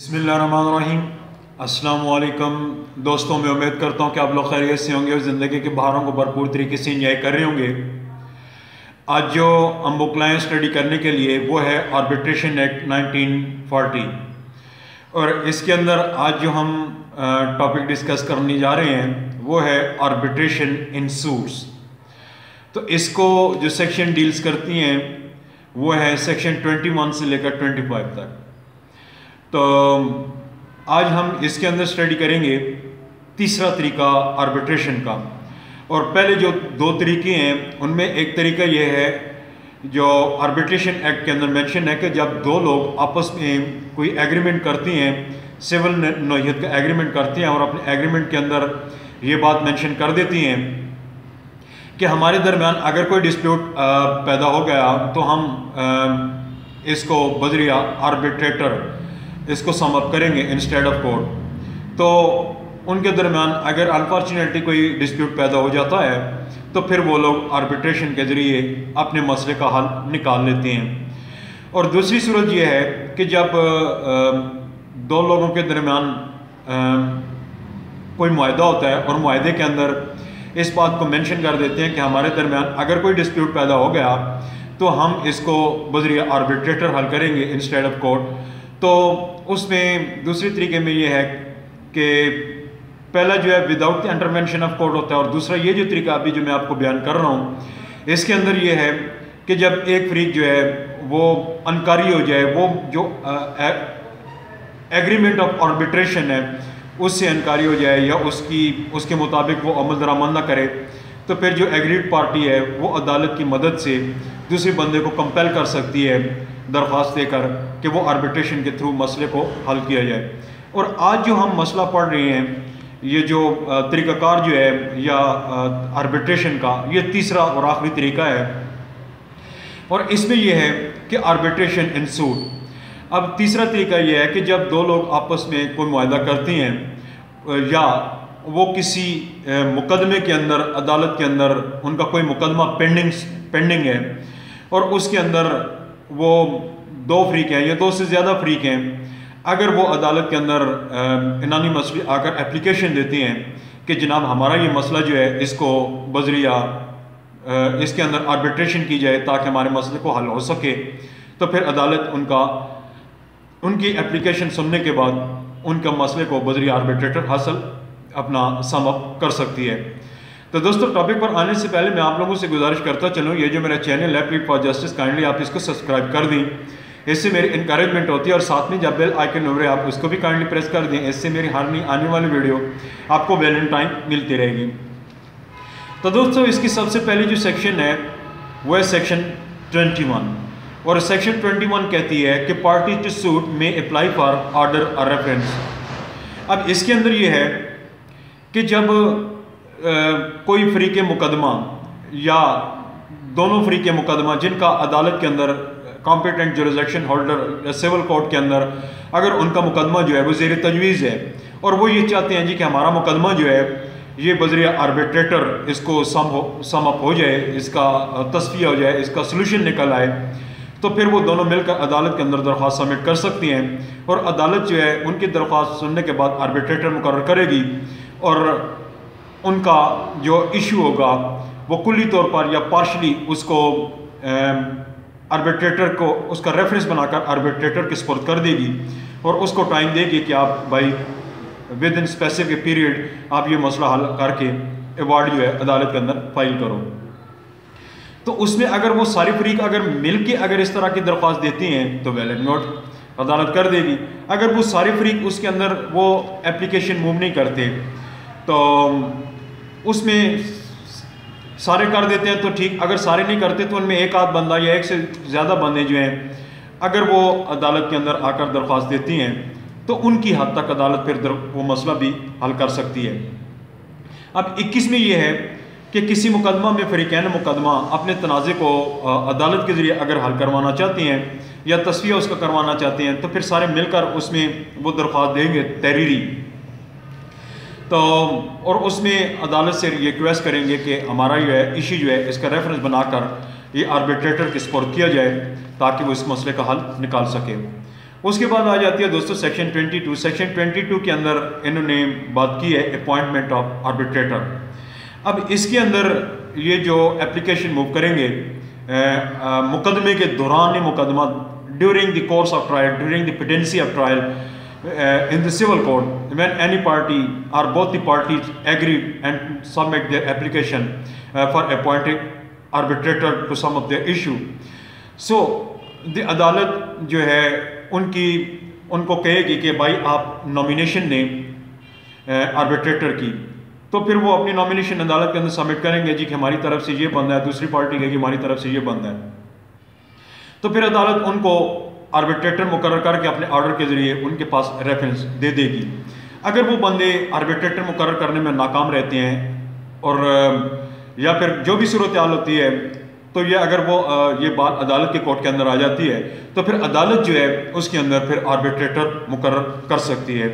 بسم اللہ الرحمن الرحیم۔ السلام علیکم۔ دوستوں، میں امید کرتا ہوں کہ آپ لوگ خیریت سے ہوں گے اور زندگی کے بہاروں کو بھرپور طریقے سے انجوائے کر رہے ہوں گے۔ آج جو ہم بک لائیں اسٹڈی کرنے کے لیے، وہ ہے آربیٹریشن ایکٹ نائنٹین فورٹی اور اس کے اندر آج جو ہم ٹاپک ڈسکس کرنے جا رہے ہیں، وہ ہے آربیٹریشن ان سوٹس تو اس کو جو سیکشن ڈیلز کرتی ہیں، وہ ہے سیکشن ٹوینٹی ون سے لے کر ٹوینٹی فائیو تک۔ تو آج ہم اس کے اندر اسٹڈی کریں گے تیسرا طریقہ آربیٹریشن کا۔ اور پہلے جو دو طریقے ہیں، ان میں ایک طریقہ یہ ہے، جو آربیٹریشن ایکٹ کے اندر مینشن ہے کہ جب دو لوگ آپس میں کوئی ایگریمنٹ کرتی ہیں سول نوعیت کا ایگریمنٹ کرتی ہیں اور اپنے ایگریمنٹ کے اندر یہ بات مینشن کر دیتی ہیں کہ ہمارے درمیان اگر کوئی ڈسپیوٹ پیدا ہو گیا تو ہم اس کو بذریعہ آربیٹریٹر اس کو سم اپ کریں گے انسٹیڈ آف کورٹ تو ان کے درمیان اگر انفارچونیٹلی کوئی ڈسپیوٹ پیدا ہو جاتا ہے، تو پھر وہ لوگ آربیٹریشن کے ذریعے اپنے مسئلے کا حل نکال لیتے ہیں۔ اور دوسری صورت یہ ہے کہ جب دو لوگوں کے درمیان کوئی معاہدہ ہوتا ہے اور معاہدے کے اندر اس بات کو مینشن کر دیتے ہیں کہ ہمارے درمیان اگر کوئی ڈسپیوٹ پیدا ہو گیا، تو ہم اس کو بذریعہ آربیٹریٹر حل کریں گے انسٹیڈ آف کورٹ تو اس میں دوسری طریقے میں یہ ہے کہ پہلا جو ہے without the intervention of court ہوتا ہے اور دوسرا یہ جو طریقہ ابھی جو میں آپ کو بیان کر رہا ہوں، اس کے اندر یہ ہے کہ جب ایک فریق جو ہے وہ انکاری ہو جائے، وہ جو ایگریمنٹ آف آربیٹریشن ہے، اس سے انکاری ہو جائے یا اس کی، اس کے مطابق وہ عمل درآمد نہ کرے، تو پھر جو ایگریڈ پارٹی ہے، وہ عدالت کی مدد سے دوسرے بندے کو کمپیل کر سکتی ہے درخواست دے کر کہ وہ آربیٹریشن کے تھرو مسئلے کو حل کیا جائے۔ اور آج جو ہم مسئلہ پڑھ رہے ہیں، یہ جو طریقہ کار جو ہے، یا آربیٹریشن کا، یہ تیسرا اور آخری طریقہ ہے۔ اور اس میں یہ ہے کہ آربیٹریشن ان سوٹ اب تیسرا طریقہ یہ ہے کہ جب دو لوگ آپس میں کوئی معاہدہ کرتے ہیں یا وہ کسی مقدمے کے اندر، عدالت کے اندر، ان کا کوئی مقدمہ پینڈنگ پینڈنگ ہے، اور اس کے اندر وہ دو فریق ہیں، یا دو سے زیادہ فریق ہیں۔ اگر وہ عدالت کے اندر انانی مسئلے آ کر اپلیکیشن دیتے ہیں کہ جناب ہمارا یہ مسئلہ جو ہے، اس کو بذریعہ اس کے اندر آربیٹریشن کی جائے تاکہ ہمارے مسئلے کو حل ہو سکے، تو پھر عدالت ان کا، ان کی اپلیکیشن سننے کے بعد ان کا مسئلے کو بذریعہ آربیٹریٹر حاصل اپنا سم اپ کر سکتی ہے۔ تو دوستو ٹاپک پر آنے سے پہلے میں آپ لوگوں سے گزارش کرتا چلوں، یہ جو میرا چینل ہے پلیٹ فار جسٹس کائنڈلی آپ اس کو سبسکرائب کر دیں۔ اس سے میری انکریجمنٹ ہوتی ہے اور ساتھ میں جب بیل آئکن ہو رہے آپ اس کو بھی کائنڈلی پریس کر دیں۔ اس سے میری ہر نہیں آنے والی ویڈیو آپ کو ویلن ٹائم ملتی رہے گی۔ تو دوستو، اس کی سب سے پہلی جو سیکشن ہے، وہ ہے سیکشن ٹوینٹی ون اور سیکشن ٹوینٹی ون کہتی ہے کہ پارٹی ٹو سوٹ میں اپلائی فار آرڈر اور ریفرنس اب اس کے اندر یہ ہے کہ جب کوئی فریق مقدمہ یا دونوں فریق مقدمہ جن کا عدالت کے اندر کمپیٹنٹ جورزیکشن ہولڈر یا سول کورٹ کے اندر، اگر ان کا مقدمہ جو ہے وہ زیر تجویز ہے، اور وہ یہ چاہتے ہیں جی کہ ہمارا مقدمہ جو ہے یہ بذریعہ آربیٹریٹر اس کو سم ہو سم اپ ہو جائے، اس کا تصفیہ ہو جائے، اس کا سلوشن نکل آئے، تو پھر وہ دونوں مل کر عدالت کے اندر درخواست سبمٹ کر سکتی ہیں۔ اور عدالت جو ہے ان کی درخواست سننے کے بعد آربیٹریٹر مقرر کرے گی۔ اور ان کا جو ایشو ہوگا وہ کلی طور پر یا پارشلی اس کو آربیٹریٹر کو، اس کا ریفرنس بنا کر آربیٹریٹر کے سپورٹ کر دے گی اور اس کو ٹائم دے گی کہ آپ بھائی ود ان اسپیسیفک پیریڈ آپ یہ مسئلہ حل کر کے ایوارڈ جو ہے عدالت کے اندر فائل کرو۔ تو اس میں اگر وہ ساری فریق اگر مل کے اگر اس طرح کی درخواست دیتی ہیں تو ویل اینڈ نوٹ عدالت کر دے گی۔ اگر وہ ساری فریق اس کے اندر وہ اپلیکیشن موو نہیں کرتے تو اس میں سارے کر دیتے ہیں تو ٹھیک، اگر سارے نہیں کرتے تو ان میں ایک آدھ بندہ یا ایک سے زیادہ بندے جو ہیں، اگر وہ عدالت کے اندر آ کر درخواست دیتی ہیں، تو ان کی حد تک عدالت پھر وہ مسئلہ بھی حل کر سکتی ہے۔ اب اکیس میں یہ ہے کہ کسی مقدمہ میں فریقین مقدمہ اپنے تنازع کو عدالت کے ذریعے اگر حل کروانا چاہتی ہیں یا تصویہ اس کا کروانا چاہتے ہیں، تو پھر سارے مل کر اس میں وہ درخواست دیں گے تحریری۔ تو اور اس میں عدالت سے ریکویسٹ کریں گے کہ ہمارا جو ہے ایشو جو ہے اس کا ریفرنس بنا کر یہ آربیٹریٹر کے سپورٹ کیا جائے تاکہ وہ اس مسئلے کا حل نکال سکے۔ اس کے بعد آ جاتی ہے دوستو section twenty two section twenty two کے اندر انہوں نے بات کی ہے اپوائنٹمنٹ آف آربیٹریٹر اب اس کے اندر یہ جو اپلیکیشن موو کریں گے مقدمے کے دوران مقدمہ during the course of trial during the pendency of trial in the civil code when any party or both the parties agree and submit their application for appointing arbitrator to some of their issue so the عدالت جو ہے، ان کی، ان کو کہے گی کہ بھائی آپ نومینیشن دیں آربیٹریٹر کی۔ تو پھر وہ اپنی نومینیشن عدالت کے اندر سبمٹ کریں گے جی کہ ہماری طرف سے یہ بند ہے، دوسری پارٹی کہے گی ہماری طرف سے یہ بند ہے۔ تو پھر عدالت ان کو آربیٹریٹر مقرر کر کے اپنے آرڈر کے ذریعے ان کے پاس ریفرنس دے دے گی۔ اگر وہ بندے آربیٹریٹر مقرر کرنے میں ناکام رہتے ہیں اور یا پھر جو بھی صورتحال ہوتی ہے، تو یہ اگر وہ یہ بات عدالت کے کورٹ کے اندر آ جاتی ہے، تو پھر عدالت جو ہے، اس کے اندر پھر آربیٹریٹر مقرر کر سکتی ہے۔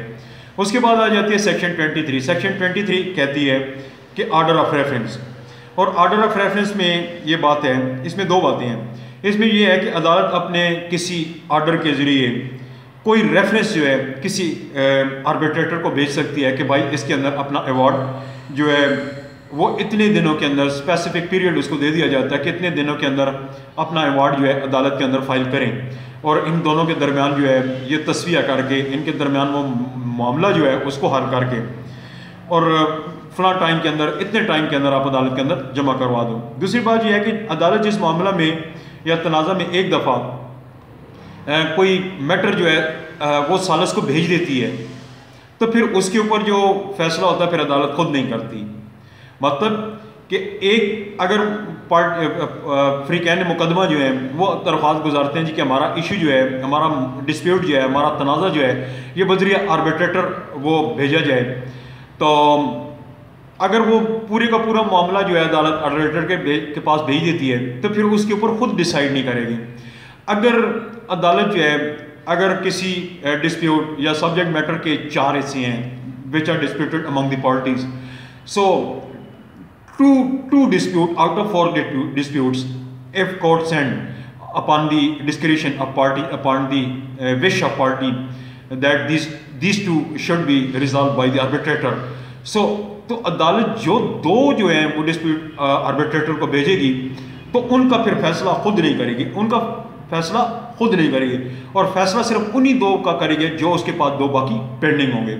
اس کے بعد آ جاتی ہے سیکشن 23 سیکشن 23 کہتی ہے کہ آرڈر آف ریفرنس اور آرڈر آف ریفرنس میں یہ بات ہے اس میں دو باتیں ہیں۔ اس میں یہ ہے کہ عدالت اپنے کسی آرڈر کے ذریعے کوئی ریفرنس جو ہے کسی آربیٹریٹر کو بھیج سکتی ہے کہ بھائی اس کے اندر اپنا ایوارڈ جو ہے وہ اتنے دنوں کے اندر اسپیسیفک پیریڈ اس کو دے دیا جاتا ہے کہ اتنے دنوں کے اندر اپنا ایوارڈ جو ہے عدالت کے اندر فائل کریں۔ اور ان دونوں کے درمیان جو ہے یہ تصویہ کر کے، ان کے درمیان وہ معاملہ جو ہے اس کو حل کر کے۔ اور فلاں ٹائم کے اندر، اتنے ٹائم کے اندر آپ عدالت کے اندر جمع کروا دو۔ دوسری بات یہ ہے کہ عدالت جس معاملہ میں یا تنازع میں ایک دفعہ کوئی میٹر جو ہے وہ سالس کو بھیج دیتی ہے، تو پھر اس کے اوپر جو فیصلہ ہوتا ہے، پھر عدالت خود نہیں کرتی۔ مطلب کہ ایک اگر فریقین مقدمہ جو ہے، وہ درخواست گزارتے ہیں جی کہ ہمارا ایشو جو ہے، ہمارا ڈسپیوٹ جو ہے، ہمارا تنازع جو ہے، یہ بذریعہ آربیٹریٹر وہ بھیجا جائے۔ تو اگر وہ پورے کا پورا معاملہ جو ہے عدالت آربیٹر کے پاس بھیج دیتی ہے تو پھر اس کے اوپر خود ڈیسائیڈ نہیں کرے گی اگر عدالت جو ہے اگر کسی ڈسپیوٹ یا سبجیکٹ میٹر کے چار حصے ہیں which are disputed among the parties so two, two dispute out of four disputes, if court send upon the discretion of party, upon the uh, wish of party, that these, these two should be resolved by the arbitrator. تو عدالت جو دو جو ہیں وہ dispute arbitrator کو بھیجے گی، تو ان کا پھر فیصلہ خود نہیں کرے گی۔ ان کا فیصلہ خود نہیں کرے گی۔ اور فیصلہ صرف انہی دو کا کرے گی جو اس کے پاس دو باقی پینڈنگ ہوں گے۔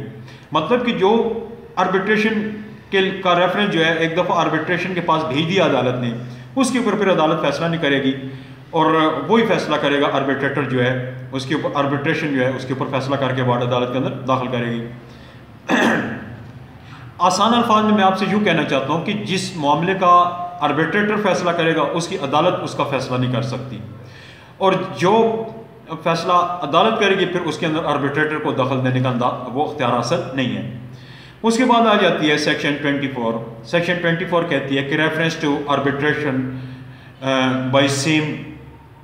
مطلب کہ جو آربیٹریشن کہ کا ریفرنس جو ہے، ایک دفعہ آربیٹریشن کے پاس بھیج دیا عدالت نے، اس کے اوپر پھر عدالت فیصلہ نہیں کرے گی۔ اور وہی فیصلہ کرے گا آربیٹریٹر جو ہے، اس کے اوپر آربیٹریشن جو ہے، اس کے اوپر فیصلہ کر کے بعد عدالت کے اندر داخل کرے گی۔ آسان الفاظ میں میں آپ سے یوں کہنا چاہتا ہوں کہ جس معاملے کا آربیٹریٹر فیصلہ کرے گا، اس کی عدالت اس کا فیصلہ نہیں کر سکتی۔ اور جو فیصلہ عدالت کرے گی، پھر اس کے اندر آربیٹریٹر کو دخل دینے کا انداز وہ اختیار حاصل نہیں ہے۔ اس کے بعد آ جاتی ہے سیکشن 24 سیکشن 24 کہتی ہے کہ reference to arbitration by same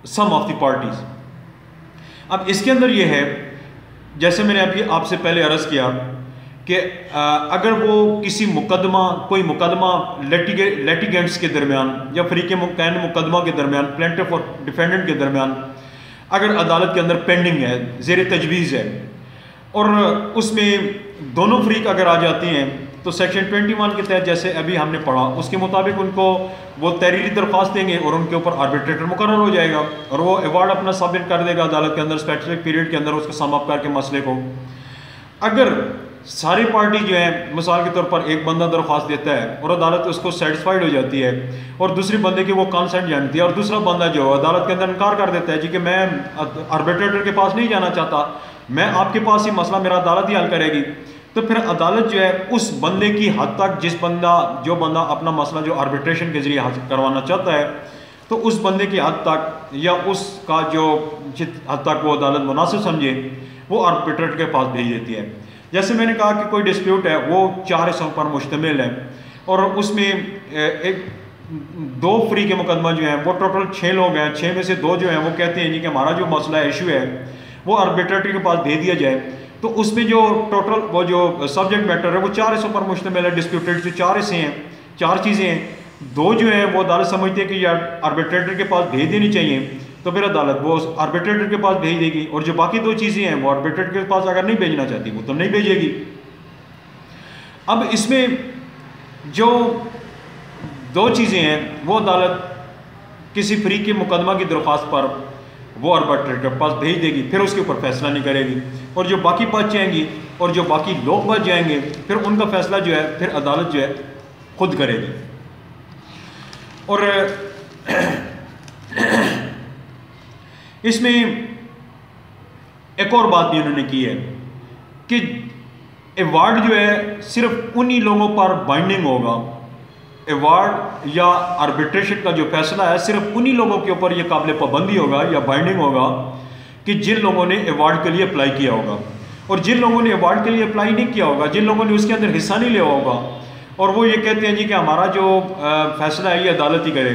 some of the parties اب اس کے اندر یہ ہے، جیسے میں نے ابھی آپ سے پہلے عرض کیا کہ اگر وہ کسی مقدمہ، کوئی مقدمہ لیٹیگینٹس کے درمیان یا فریق مقین مقدمہ کے درمیان پلینٹف اور ڈیفینڈنٹ کے درمیان اگر عدالت کے اندر پینڈنگ ہے، زیر تجویز ہے اور اس میں دونوں فریق اگر آ جاتے ہیں تو سیکشن ٹوینٹی ون کے تحت جیسے ابھی ہم نے پڑھا، اس کے مطابق ان کو وہ تحریری درخواست دیں گے اور ان کے اوپر آربیٹریٹر مقرر ہو جائے گا اور وہ ایوارڈ اپنا سبمٹ کر دے گا عدالت کے اندر اسپیسیفک پیریڈ کے اندر اس کو سم اپ کر کے مسئلے کو۔ اگر ساری پارٹی جو ہے، مثال کے طور پر ایک بندہ درخواست دیتا ہے اور عدالت اس کو سیٹسفائڈ ہو جاتی ہے اور دوسری بندے کی وہ کانسنٹ جانتی ہے اور دوسرا بندہ جو عدالت کے اندر انکار کر دیتا ہے جی کہ میں آربیٹریٹر کے پاس نہیں جانا چاہتا، میں آپ کے پاس ہی مسئلہ میرا عدالت ہی حل کرے گی۔ تو پھر عدالت جو ہے، اس بندے کی حد تک جس بندہ، جو بندہ اپنا مسئلہ جو آربیٹریشن کے ذریعے حاصل کروانا چاہتا ہے، تو اس بندے کی حد تک یا اس کا جو حد تک وہ عدالت مناسب سمجھے، وہ آربیٹریٹ کے پاس بھیج دیتی ہے۔ جیسے میں نے کہا کہ کوئی ڈسپیوٹ ہے، وہ چار حصوں پر مشتمل ہے۔ اور اس میں ایک، دو فری کے مقدمہ جو ہیں، وہ ٹوٹل چھ لوگ ہیں، چھ میں سے دو جو ہیں، وہ کہتے ہیں جی کہ ہمارا جو مسئلہ ایشو ہے، وہ آربیٹریٹر کے پاس بھیج دیا جائے۔ تو اس میں جو ٹوٹل وہ جو سبجیکٹ میٹر ہے، وہ چار حصوں پر مشتمل ہے ڈسپیوٹیڈ جو چار حصے ہیں، چار چیزیں ہیں۔ دو جو ہیں، وہ عدالت سمجھتے ہیں کہ یہ آربیٹریٹر کے پاس بھیج دینی چاہیے۔ تو پھر عدالت وہ آربیٹریٹر کے پاس بھیج دے گی اور جو باقی دو چیزیں ہیں وہ آربیٹریٹر کے پاس اگر نہیں بھیجنا چاہتی وہ تو نہیں بھیجے گی۔ اب اس میں جو دو چیزیں ہیں وہ عدالت کسی فریق کے مقدمہ کی درخواست پر وہ آربیٹریٹر کے پاس بھیج دے گی، پھر اس کے اوپر فیصلہ نہیں کرے گی۔ اور جو باقی بچ جائیں گی اور جو باقی لوگ بچ جائیں گے، پھر ان کا فیصلہ جو ہے، پھر عدالت جو ہے، خود کرے گی۔ اور اس میں ایک اور بات بھی انہوں نے کی ہے کہ ایوارڈ جو ہے صرف انہی لوگوں پر بائنڈنگ ہوگا۔ ایوارڈ یا آربیٹریشن کا جو فیصلہ ہے صرف انہی لوگوں کے اوپر یہ قابل پابندی ہوگا یا بائنڈنگ ہوگا کہ جن لوگوں نے ایوارڈ کے لیے اپلائی کیا ہوگا۔ اور جن لوگوں نے ایوارڈ کے لیے اپلائی نہیں کیا ہوگا، جن لوگوں نے اس کے اندر حصہ نہیں لیا ہوگا، اور وہ یہ کہتے ہیں جی کہ ہمارا جو فیصلہ ہے یہ عدالت ہی کرے۔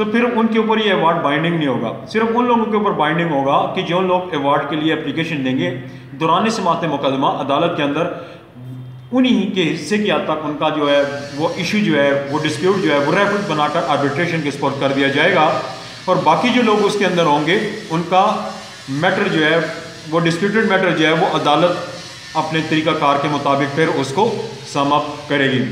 تو پھر ان کے اوپر یہ ایوارڈ بائنڈنگ نہیں ہوگا۔ صرف ان لوگوں کے اوپر بائنڈنگ ہوگا کہ جو لوگ ایوارڈ کے لیے اپلیکیشن دیں گے، دوران سماعت مقدمہ عدالت کے اندر انہی کے حصے کی حد تک ان کا جو ہے، وہ ایشو جو ہے، وہ ڈسپیوٹ جو ہے، وہ ریفرنس بنا کر آربیٹریشن کے سپورٹ کر دیا جائے گا۔ اور باقی جو لوگ اس کے اندر ہوں گے، ان کا میٹر جو ہے، وہ ڈسپیوٹڈ میٹر جو ہے، وہ عدالت اپنے طریقہ کار کے مطابق پھر اس کو سم اپ کرے گی۔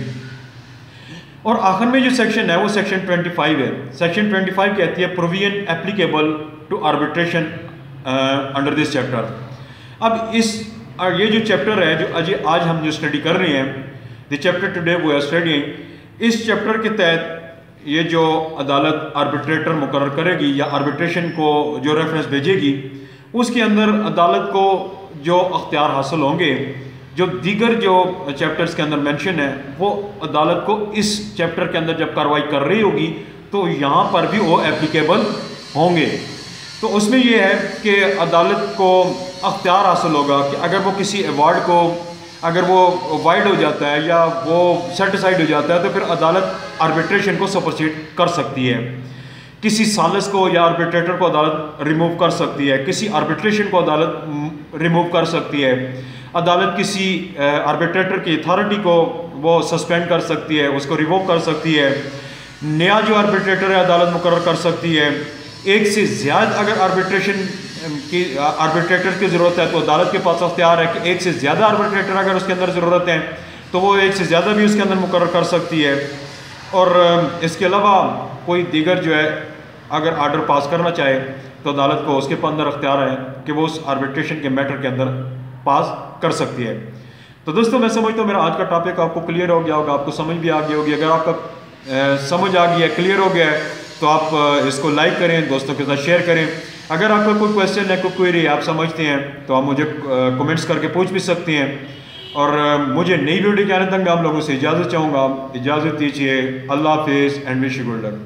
اور آخر میں جو سیکشن ہے وہ سیکشن 25 ہے۔ سیکشن 25 کہتی ہے provision applicable to arbitration under this chapter اب اس یہ جو چیپٹر ہے جو آج ہم جو اسٹڈی کر رہے ہیں دی چیپٹر ٹوڈے وہ اسٹڈی اس چیپٹر کے تحت یہ جو عدالت آربیٹریٹر مقرر کرے گی یا آربیٹریشن کو جو ریفرنس بھیجے گی، اس کے اندر عدالت کو جو اختیار حاصل ہوں گے جو دیگر جو چیپٹرز کے اندر مینشن ہے وہ عدالت کو اس چیپٹر کے اندر جب کاروائی کر رہی ہوگی، تو یہاں پر بھی وہ اپلیکیبل ہوں گے۔ تو اس میں یہ ہے کہ عدالت کو اختیار حاصل ہوگا کہ اگر وہ کسی ایوارڈ کو، اگر وہ وائڈ ہو جاتا ہے یا وہ سیٹیسائڈ ہو جاتا ہے، تو پھر عدالت آربیٹریشن کو سپرسیڈ کر سکتی ہے۔ کسی سالس کو یا آربیٹریٹر کو عدالت ریموو کر سکتی ہے، کسی آربیٹریشن کو عدالت ریموو کر سکتی ہے۔ عدالت کسی آربیٹریٹر کی اتھارٹی کو وہ سسپینڈ کر سکتی ہے، اس کو ریووک کر سکتی ہے۔ نیا جو آربیٹریٹر ہے، عدالت مقرر کر سکتی ہے۔ ایک سے زیادہ اگر آربیٹریشن کی آربیٹریٹر کی ضرورت ہے، تو عدالت کے پاس اختیار ہے کہ ایک سے زیادہ آربیٹریٹر اگر اس کے اندر ضرورت ہے تو وہ ایک سے زیادہ بھی اس کے اندر مقرر کر سکتی ہے۔ اور اس کے علاوہ کوئی دیگر جو ہے، اگر آرڈر پاس کرنا چاہے، تو عدالت کو اس کے اندر اختیار ہے کہ وہ اس آربیٹریشن کے میٹر کے اندر پاس کر سکتی ہے۔ تو دوستوں میں سمجھتا ہوں میرا آج کا ٹاپک آپ کو کلیئر ہو گیا ہوگا، آپ کو سمجھ بھی آ گئی ہوگی۔ اگر آپ کا سمجھ آ گئی ہے کلیئر ہو گیا ہے، تو آپ اس کو لائک کریں، دوستوں کے ساتھ شیئر کریں۔ اگر آپ کا کوئی کویشچن ہے، کوئی کوئری آپ سمجھتے ہیں، تو آپ مجھے کومنٹس کر کے پوچھ بھی سکتے ہیں۔ اور مجھے نئی ویڈیو کے آنے تک میں آپ لوگوں سے اجازت چاہوں گا۔ اجازت دیجیے اللہ حافظ اینڈ وش گولڈن